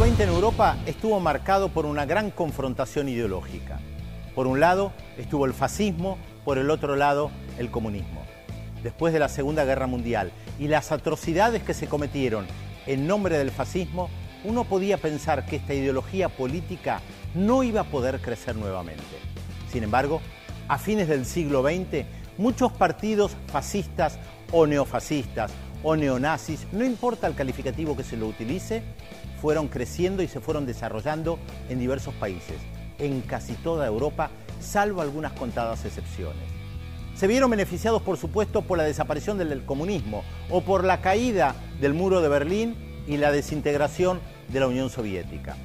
XX en Europa estuvo marcado por una gran confrontación ideológica. Por un lado estuvo el fascismo, por el otro lado el comunismo. Después de la Segunda Guerra Mundial y las atrocidades que se cometieron en nombre del fascismo, uno podía pensar que esta ideología política no iba a poder crecer nuevamente. Sin embargo, a fines del siglo XX, muchos partidos fascistas o neofascistas o neonazis, no importa el calificativo que se lo utilice, fueron creciendo y se fueron desarrollando en diversos países, en casi toda Europa, salvo algunas contadas excepciones. Se vieron beneficiados, por supuesto, por la desaparición del comunismo o por la caída del muro de Berlín y la desintegración de la Unión Soviética.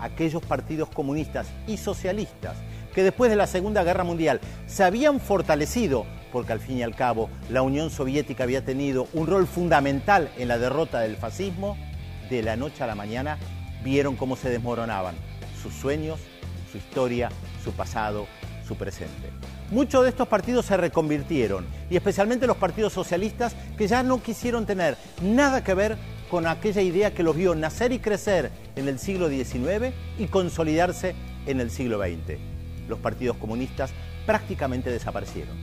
Aquellos partidos comunistas y socialistas que después de la Segunda Guerra Mundial se habían fortalecido, porque al fin y al cabo la Unión Soviética había tenido un rol fundamental en la derrota del fascismo, de la noche a la mañana vieron cómo se desmoronaban sus sueños, su historia, su pasado, su presente. Muchos de estos partidos se reconvirtieron, y especialmente los partidos socialistas que ya no quisieron tener nada que ver con aquella idea que los vio nacer y crecer en el siglo XIX y consolidarse en el siglo XX. Los partidos comunistas prácticamente desaparecieron,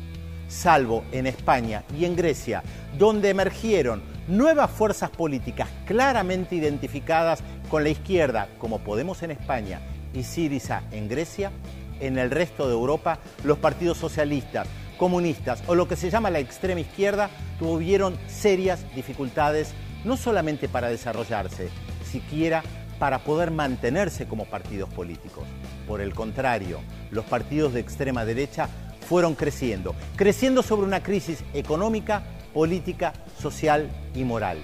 salvo en España y en Grecia, donde emergieron nuevas fuerzas políticas claramente identificadas con la izquierda, como Podemos en España y Siriza en Grecia, en el resto de Europa los partidos socialistas, comunistas o lo que se llama la extrema izquierda tuvieron serias dificultades no solamente para desarrollarse, siquiera para poder mantenerse como partidos políticos. Por el contrario, los partidos de extrema derecha fueron creciendo, creciendo sobre una crisis económica, política, social y moral.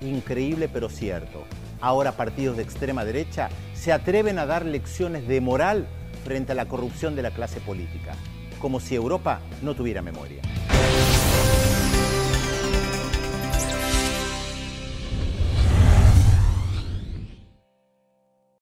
Increíble pero cierto. Ahora partidos de extrema derecha se atreven a dar lecciones de moral frente a la corrupción de la clase política, como si Europa no tuviera memoria.